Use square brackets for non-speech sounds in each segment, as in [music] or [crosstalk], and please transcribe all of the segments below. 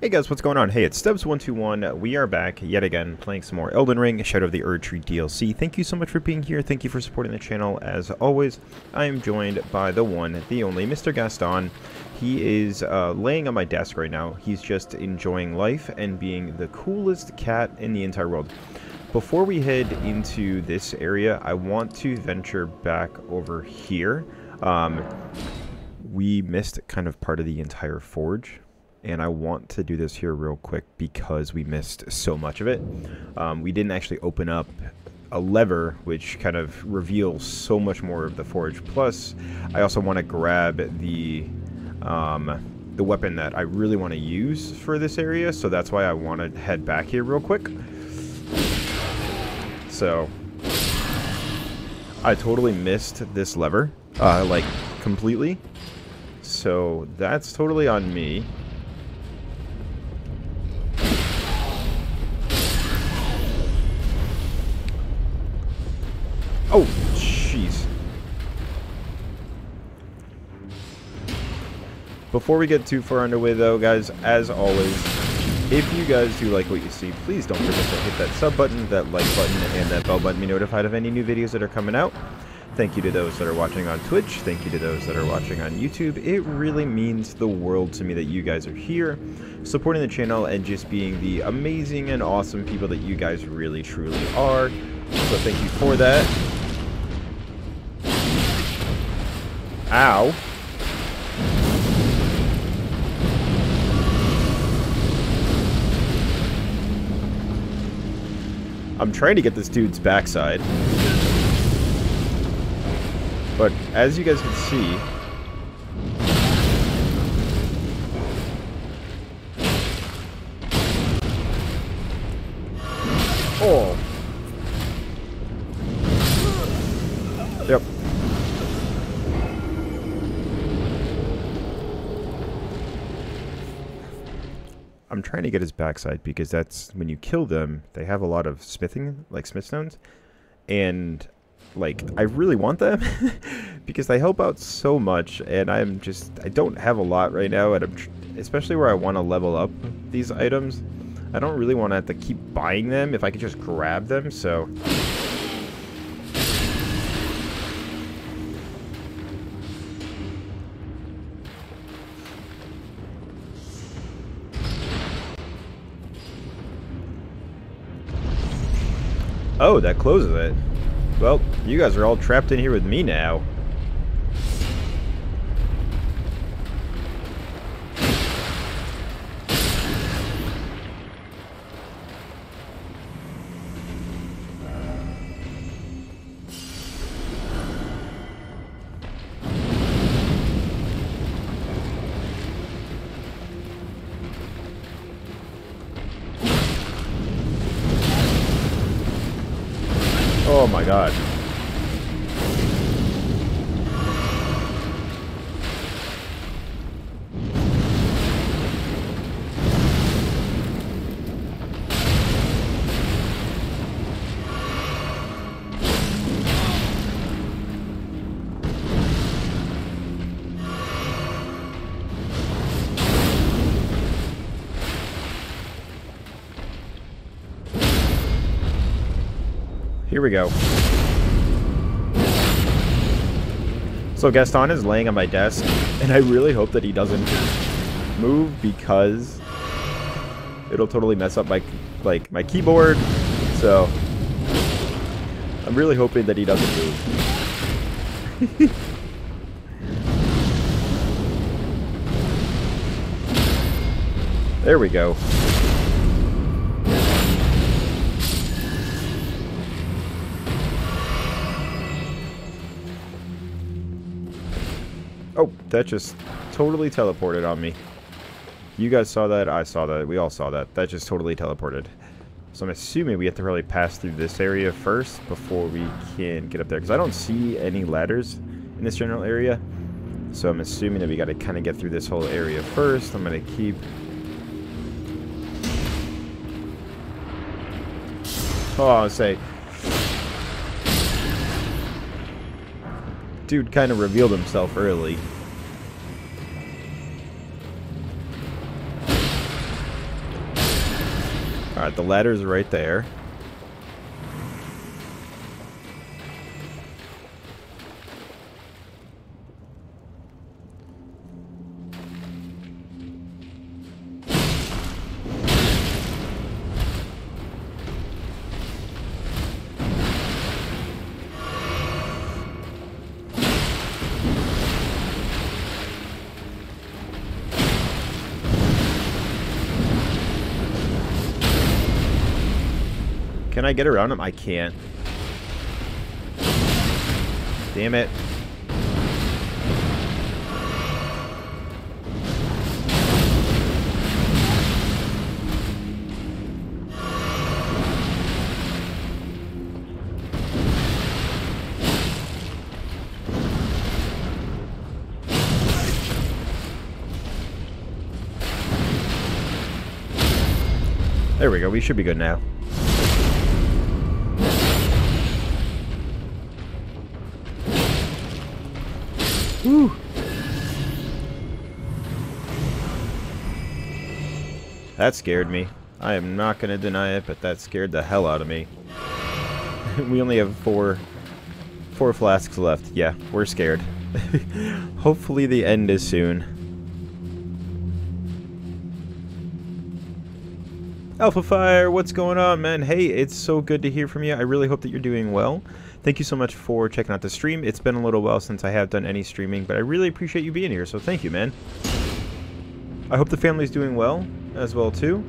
Hey guys, what's going on? Hey, it's Stubs121. We are back yet again playing some more Elden Ring, Shadow of the Erdtree DLC. Thank you so much for being here. Thank you for supporting the channel. As always, I am joined by the one, the only, Mr. Gaston. He is uh, laying on my desk right now. He's just enjoying life and being the coolest cat in the entire world. Before we head into this area, I want to venture back over here. Um, we missed kind of part of the entire forge and I want to do this here real quick because we missed so much of it. Um, we didn't actually open up a lever which kind of reveals so much more of the forge. Plus, I also want to grab the um, the weapon that I really want to use for this area, so that's why I want to head back here real quick. So, I totally missed this lever, uh, like, completely. So, that's totally on me. Oh, jeez. Before we get too far underway, though, guys, as always, if you guys do like what you see, please don't forget to hit that sub button, that like button, and that bell button to be notified of any new videos that are coming out. Thank you to those that are watching on Twitch. Thank you to those that are watching on YouTube. It really means the world to me that you guys are here, supporting the channel, and just being the amazing and awesome people that you guys really, truly are. So thank you for that. Ow. I'm trying to get this dude's backside. But as you guys can see... Oh. Yep. I'm trying to get his backside because that's when you kill them, they have a lot of smithing, like smith stones, and like I really want them [laughs] because they help out so much, and I'm just I don't have a lot right now, and I'm especially where I want to level up these items. I don't really want to have to keep buying them if I could just grab them. So Oh, that closes it. Well, you guys are all trapped in here with me now. God. Here we go. So Gaston is laying on my desk, and I really hope that he doesn't move because it'll totally mess up my like my keyboard. So I'm really hoping that he doesn't move. [laughs] there we go. Oh, that just totally teleported on me. You guys saw that, I saw that, we all saw that. That just totally teleported. So I'm assuming we have to probably pass through this area first before we can get up there. Because I don't see any ladders in this general area. So I'm assuming that we got to kind of get through this whole area first. I'm going to keep... Oh, I'll say... dude kind of revealed himself early. Alright, the ladder's right there. Can I get around him? I can't. Damn it. There we go. We should be good now. That scared me. I am not going to deny it, but that scared the hell out of me. [laughs] we only have four, four flasks left. Yeah, we're scared. [laughs] Hopefully the end is soon. Alpha Fire, what's going on, man? Hey, it's so good to hear from you. I really hope that you're doing well. Thank you so much for checking out the stream. It's been a little while since I have done any streaming, but I really appreciate you being here, so thank you, man. I hope the family's doing well as well, too.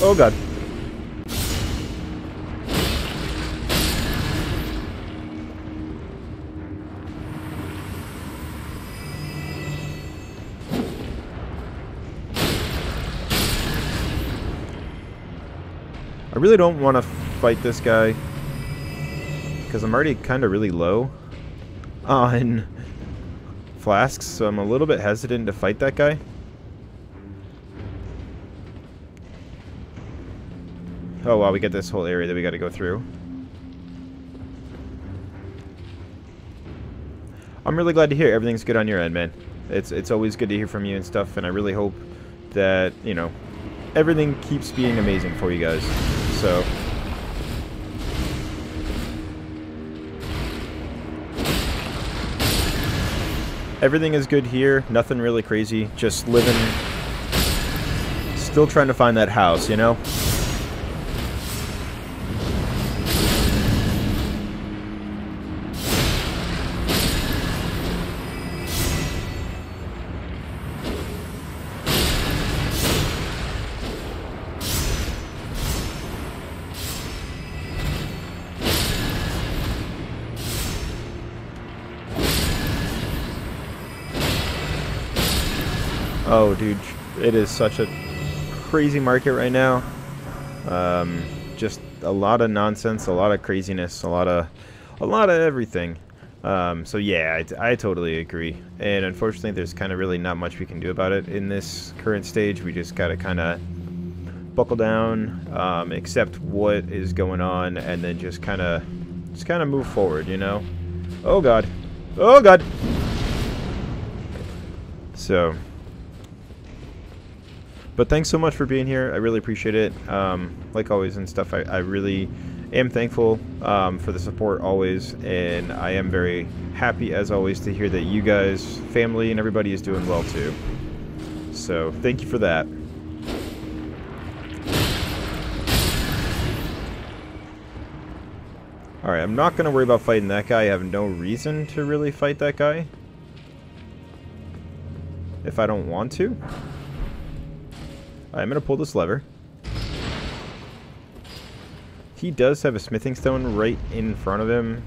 Oh, God. Really don't want to fight this guy because I'm already kind of really low on flasks, so I'm a little bit hesitant to fight that guy. Oh wow, we get this whole area that we got to go through. I'm really glad to hear everything's good on your end, man. It's it's always good to hear from you and stuff, and I really hope that, you know, everything keeps being amazing for you guys. So, everything is good here. Nothing really crazy. Just living, still trying to find that house, you know? Such a crazy market right now. Um, just a lot of nonsense, a lot of craziness, a lot of, a lot of everything. Um, so yeah, I, I, totally agree. And unfortunately, there's kind of really not much we can do about it in this current stage. We just gotta kind of buckle down, um, accept what is going on, and then just kind of, just kind of move forward. You know? Oh God. Oh God. So. But thanks so much for being here. I really appreciate it. Um, like always and stuff, I, I really am thankful um, for the support always. And I am very happy, as always, to hear that you guys, family, and everybody is doing well too. So thank you for that. Alright, I'm not going to worry about fighting that guy. I have no reason to really fight that guy. If I don't want to. I'm going to pull this lever. He does have a smithing stone right in front of him.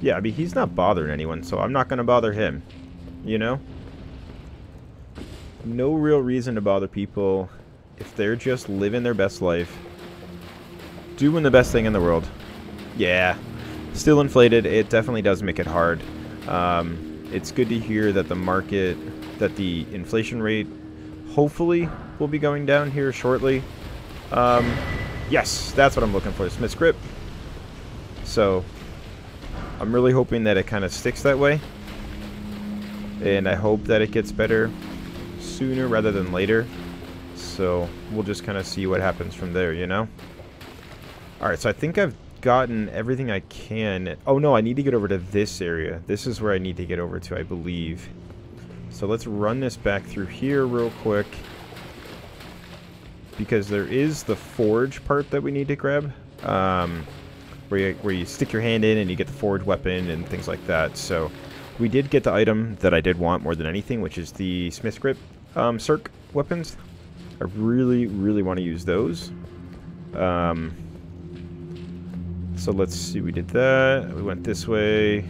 Yeah, I mean, he's not bothering anyone, so I'm not going to bother him. You know? No real reason to bother people if they're just living their best life. Doing the best thing in the world. Yeah. Still inflated. It definitely does make it hard. Um, it's good to hear that the market that the inflation rate hopefully will be going down here shortly. Um, yes, that's what I'm looking for, Smithscript. So, I'm really hoping that it kind of sticks that way. And I hope that it gets better sooner rather than later. So we'll just kind of see what happens from there, you know? Alright, so I think I've gotten everything I can. Oh no, I need to get over to this area. This is where I need to get over to, I believe. So let's run this back through here real quick. Because there is the forge part that we need to grab. Um, where, you, where you stick your hand in and you get the forge weapon and things like that. So we did get the item that I did want more than anything, which is the Smithscript um, Circ weapons. I really, really want to use those. Um, so let's see, we did that. We went this way.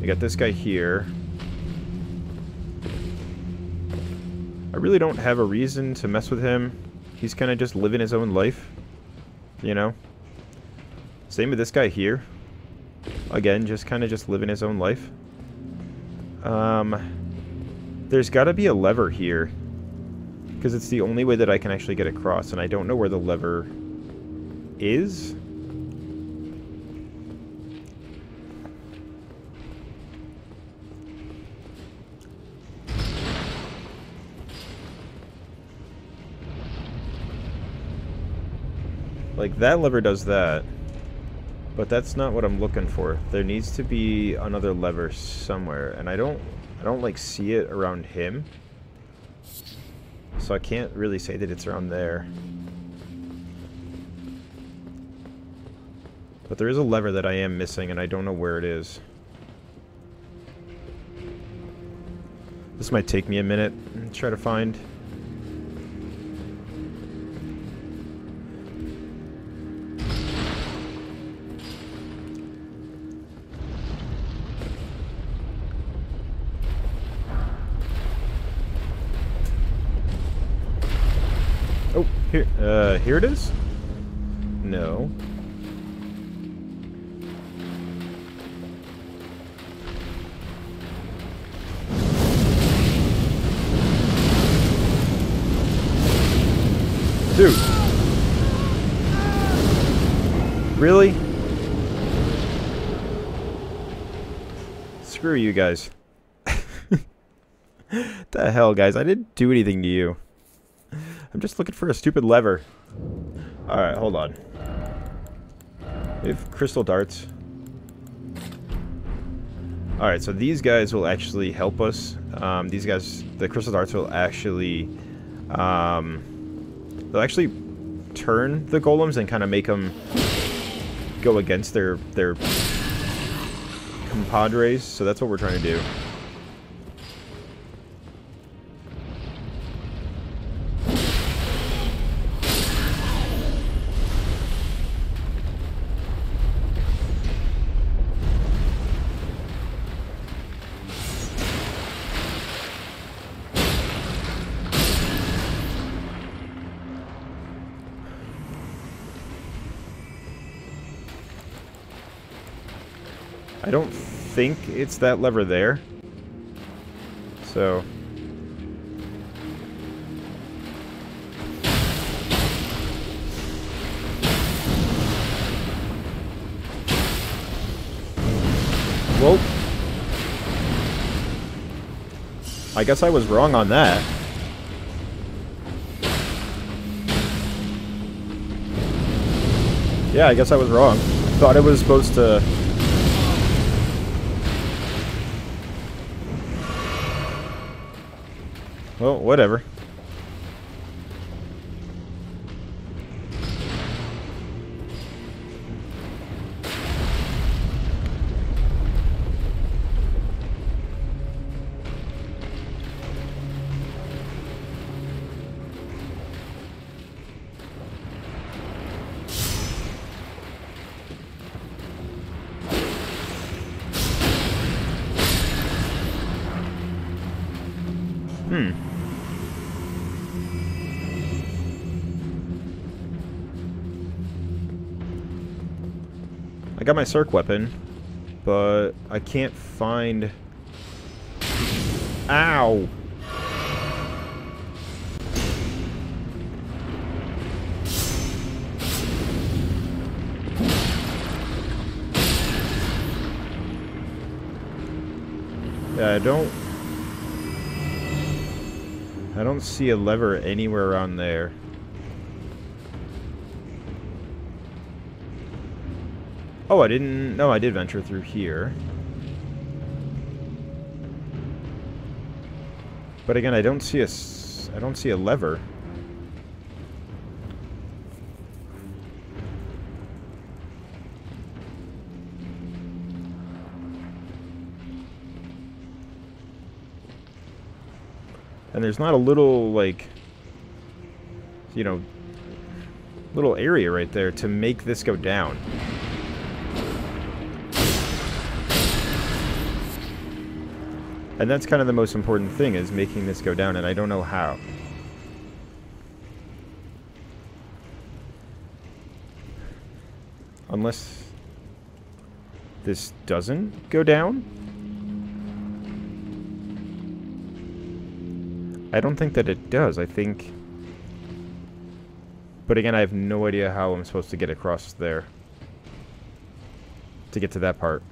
We got this guy here. I really don't have a reason to mess with him. He's kind of just living his own life. You know? Same with this guy here. Again, just kind of just living his own life. Um, there's got to be a lever here. Because it's the only way that I can actually get across, and I don't know where the lever is. Like, that lever does that. But that's not what I'm looking for. There needs to be another lever somewhere, and I don't, I don't like see it around him. So I can't really say that it's around there. But there is a lever that I am missing, and I don't know where it is. This might take me a minute to try to find. Here it is? No. Dude. Really? Screw you guys. [laughs] the hell, guys? I didn't do anything to you. I'm just looking for a stupid lever. Alright, hold on. We have crystal darts. Alright, so these guys will actually help us. Um, these guys, the crystal darts will actually... Um, they'll actually turn the golems and kind of make them go against their, their compadres. So that's what we're trying to do. Think it's that lever there. So... Whoa. I guess I was wrong on that. Yeah, I guess I was wrong. Thought it was supposed to Well, whatever. My Circ weapon, but I can't find... Ow! Yeah, I don't I don't see a lever anywhere around there. Oh, I didn't... No, I did venture through here. But again, I don't see a... I don't see a lever. And there's not a little, like, you know, little area right there to make this go down. And that's kind of the most important thing, is making this go down, and I don't know how. Unless this doesn't go down? I don't think that it does. I think... But again, I have no idea how I'm supposed to get across there. To get to that part.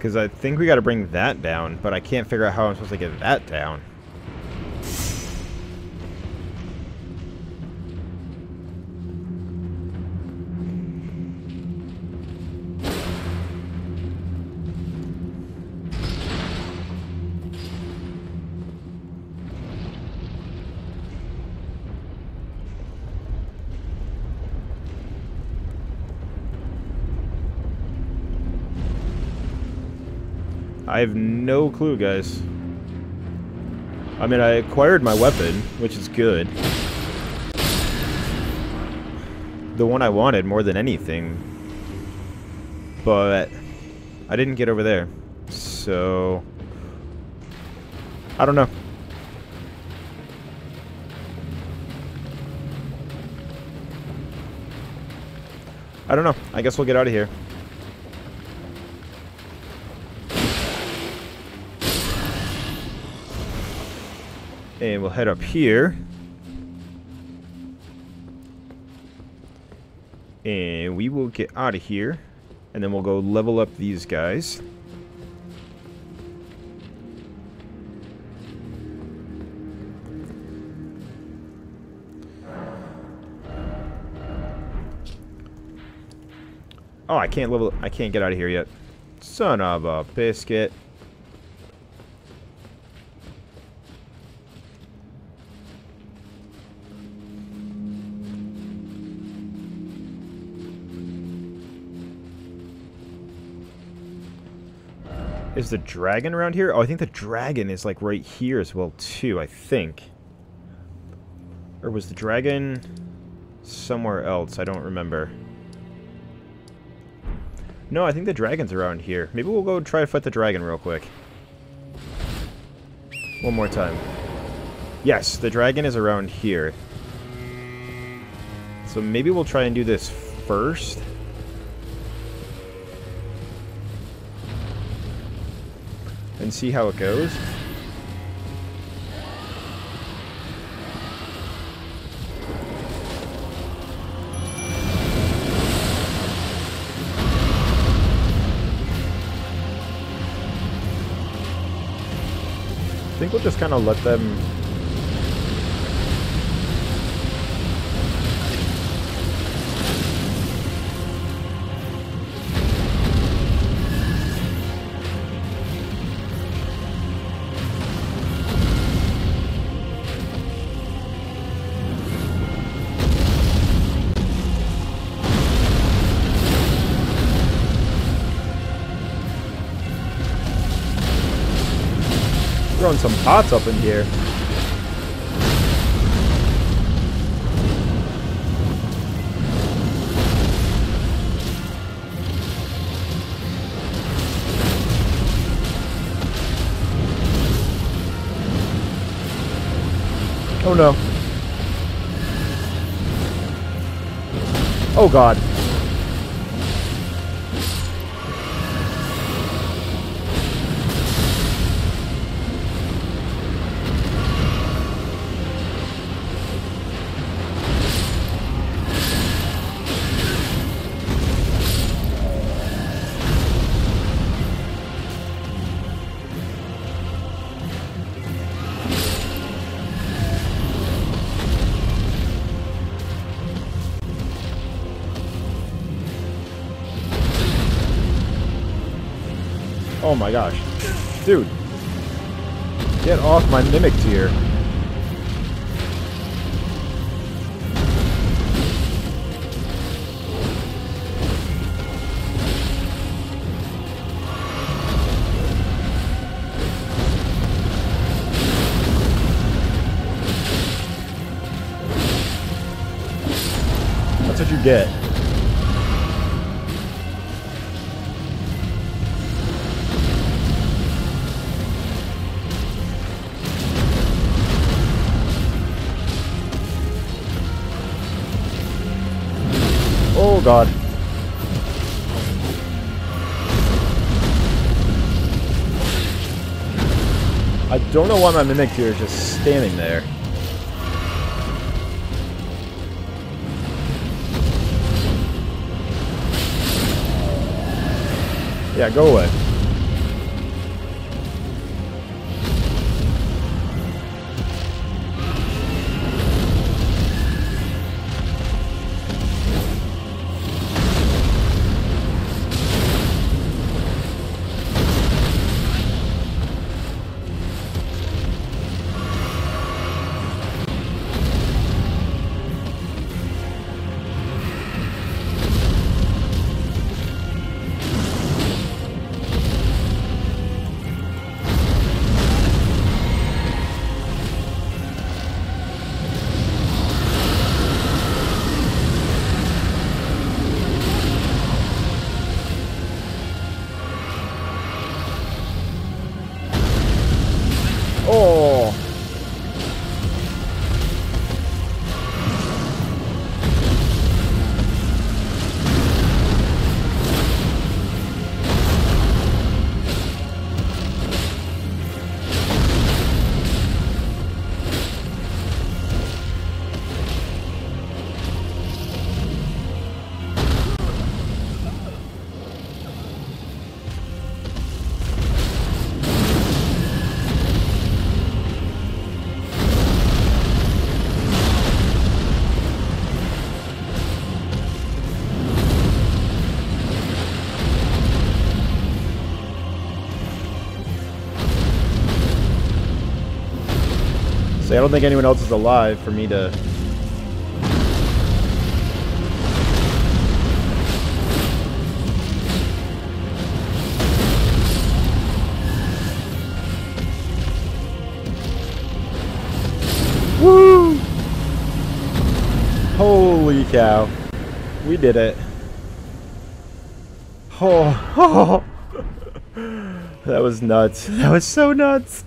Because I think we got to bring that down, but I can't figure out how I'm supposed to get that down. I have no clue, guys. I mean, I acquired my weapon, which is good. The one I wanted more than anything. But I didn't get over there. So... I don't know. I don't know. I guess we'll get out of here. And we'll head up here. And we will get out of here. And then we'll go level up these guys. Oh, I can't level... I can't get out of here yet. Son of a biscuit. Is the dragon around here? Oh, I think the dragon is like right here as well too, I think. Or was the dragon somewhere else? I don't remember. No, I think the dragon's around here. Maybe we'll go try to fight the dragon real quick. One more time. Yes, the dragon is around here. So maybe we'll try and do this first. And see how it goes. I think we'll just kind of let them throwing some pots up in here. Oh no. Oh god. Oh my gosh. Dude. Get off my Mimic Tear. That's what you get. Know why my here is just standing there. Yeah, go away. Don't think anyone else is alive for me to... Woo! Holy cow. We did it. Oh, [laughs] oh. that was nuts. That was so nuts.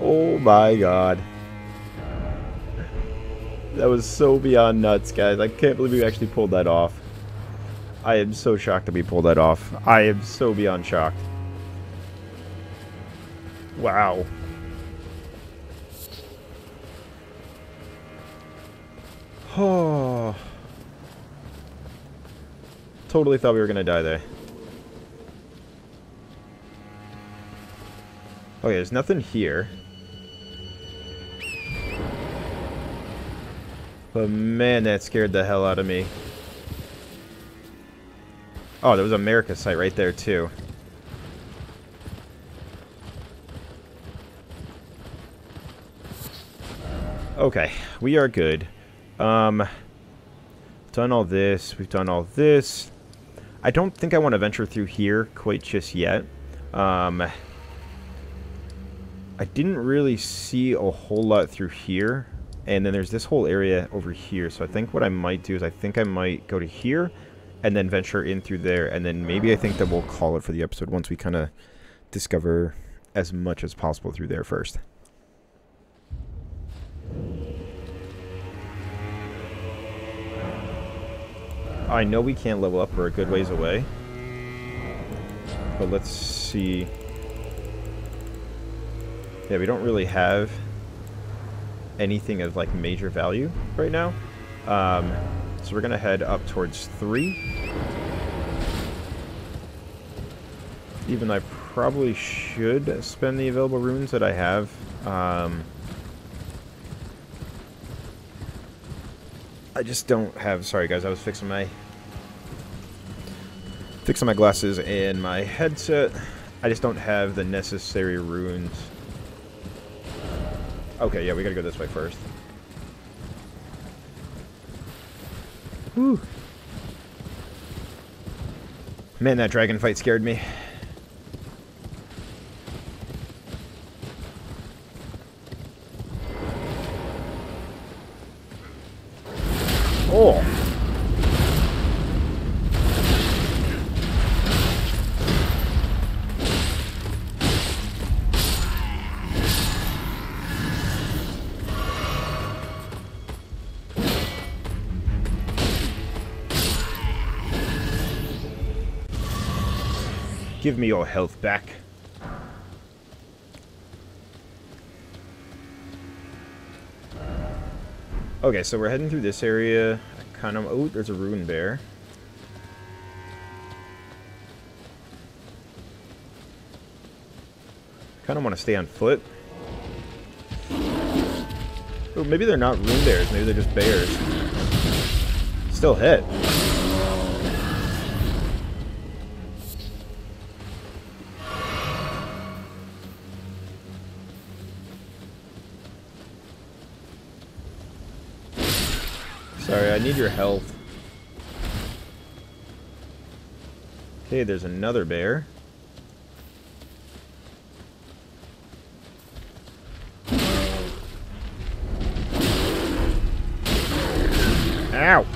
Oh my god. That was so beyond nuts, guys. I can't believe we actually pulled that off. I am so shocked that we pulled that off. I am so beyond shocked. Wow. Oh. [sighs] Totally thought we were gonna die there. Okay, there's nothing here. But man, that scared the hell out of me. Oh, there was America site right there, too. Okay, we are good. Um, done all this. We've done all this. I don't think I want to venture through here quite just yet. Um, I didn't really see a whole lot through here. And then there's this whole area over here. So I think what I might do is I think I might go to here and then venture in through there. And then maybe I think that we'll call it for the episode once we kind of discover as much as possible through there first. I know we can't level up. We're a good ways away. But let's see. Yeah, we don't really have anything of like major value right now. Um, so we're to head up towards 3. Even I probably should spend the available runes that I have. Um, I just don't have... Sorry guys, I was fixing my... Fixing my glasses and my headset. I just don't have the necessary runes. Okay, yeah, we gotta go this way first. Whew. Man, that dragon fight scared me. Give me your health back. Okay, so we're heading through this area. I kind of... Oh, there's a rune bear. kind of want to stay on foot. Oh, maybe they're not rune bears. Maybe they're just bears. Still hit. Sorry, I need your health. Okay, there's another bear. Ow!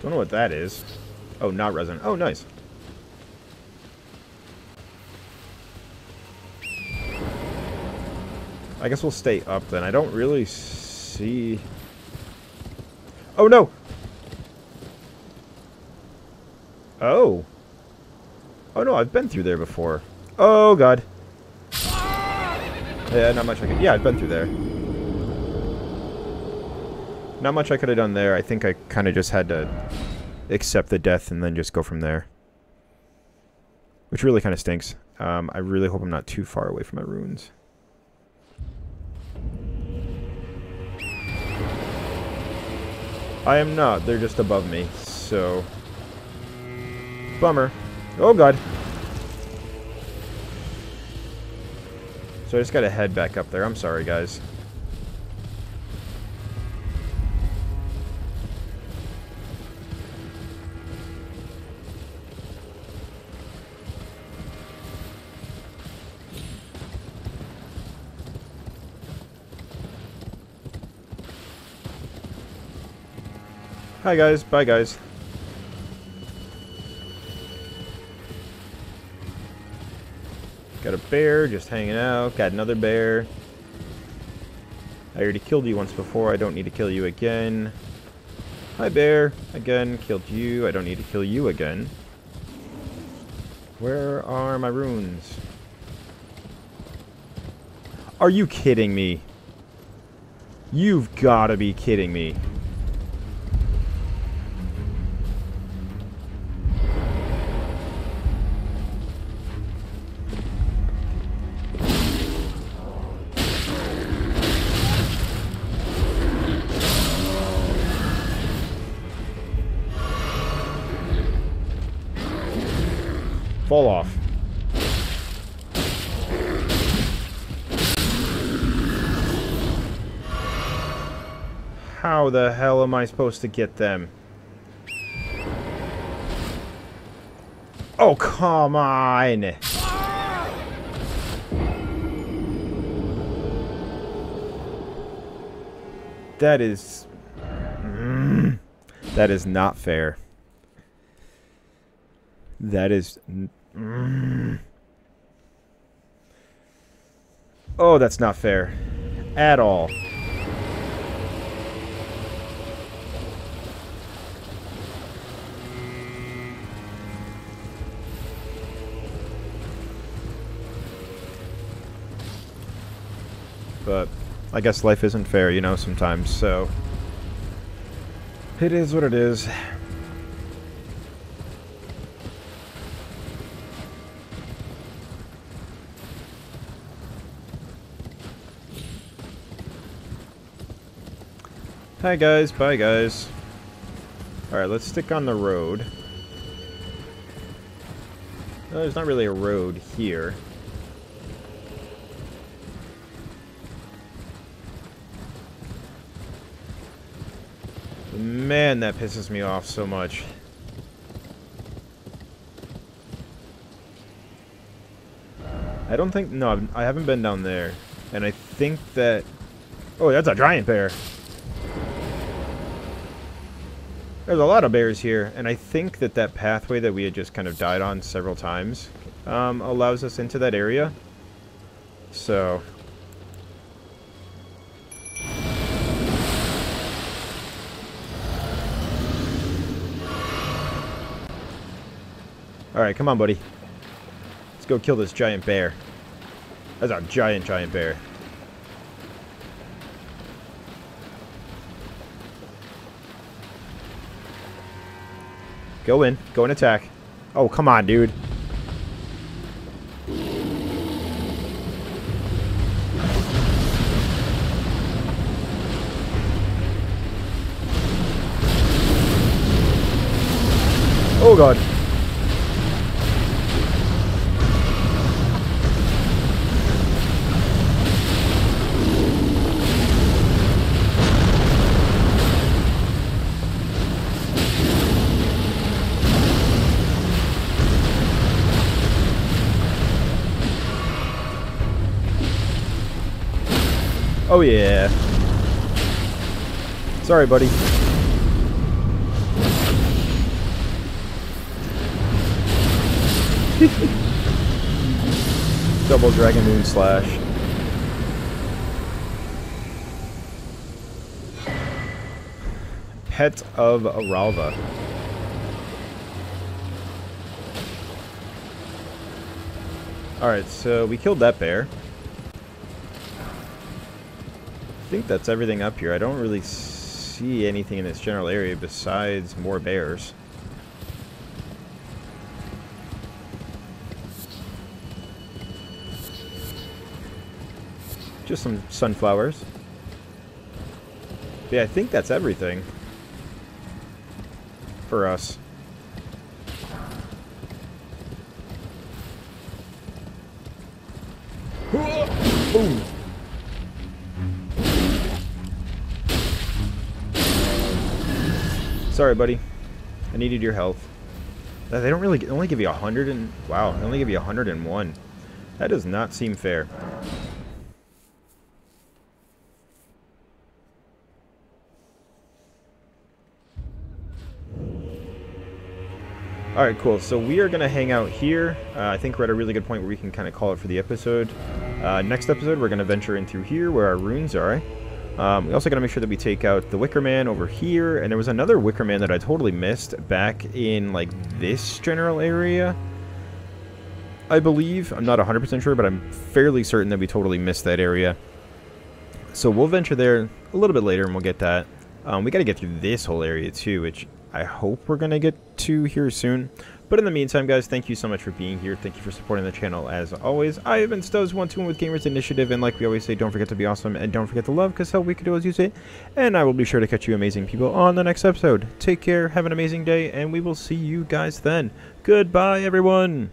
Don't know what that is. Oh, not resin. Oh, nice. I guess we'll stay up then. I don't really see... Oh, no! Oh. Oh, no, I've been through there before. Oh, God. Yeah, not much I could... Yeah, I've been through there. Not much I could have done there. I think I kind of just had to accept the death and then just go from there. Which really kind of stinks. Um, I really hope I'm not too far away from my runes. I am not. They're just above me, so... Bummer. Oh, God. So I just gotta head back up there. I'm sorry, guys. Hi guys, bye guys. Got a bear just hanging out, got another bear. I already killed you once before, I don't need to kill you again. Hi bear, again, killed you, I don't need to kill you again. Where are my runes? Are you kidding me? You've got to be kidding me. Fall off. How the hell am I supposed to get them? Oh, come on! That is... Mm, that is not fair. That is... Mm. Oh, that's not fair. At all. But I guess life isn't fair, you know, sometimes, so... It is what it is. Hi guys, bye guys. Alright, let's stick on the road. No, there's not really a road here. Man, that pisses me off so much. I don't think... No, I haven't been down there. And I think that... Oh, that's a giant bear. There's a lot of bears here, and I think that that pathway that we had just kind of died on several times um, allows us into that area. So... Alright, come on, buddy. Let's go kill this giant bear. That's a giant, giant bear. Go in. Go and attack. Oh, come on, dude. Oh, God. Oh yeah. Sorry, buddy. [laughs] Double Dragon Moon Slash. Pet of Aralva. Alright, so we killed that bear. Think that's everything up here. I don't really see anything in this general area besides more bears. Just some sunflowers. Yeah, I think that's everything. For us. Boom! Sorry, buddy. I needed your health. They don't really only give you a hundred and wow, they only give you a hundred and one. That does not seem fair. Alright, cool. So we are going to hang out here. Uh, I think we're at a really good point where we can kind of call it for the episode. Uh, next episode, we're going to venture in through here where our runes are. Um, we also got to make sure that we take out the Wicker Man over here. And there was another Wicker Man that I totally missed back in, like, this general area. I believe. I'm not 100% sure, but I'm fairly certain that we totally missed that area. So we'll venture there a little bit later and we'll get that. Um, we got to get through this whole area too, which I hope we're going to get to here soon. But in the meantime, guys, thank you so much for being here. Thank you for supporting the channel as always. I have been Stubs121 with Gamers Initiative, and like we always say, don't forget to be awesome, and don't forget to love, because hell, we could do as you say. And I will be sure to catch you amazing people on the next episode. Take care, have an amazing day, and we will see you guys then. Goodbye, everyone!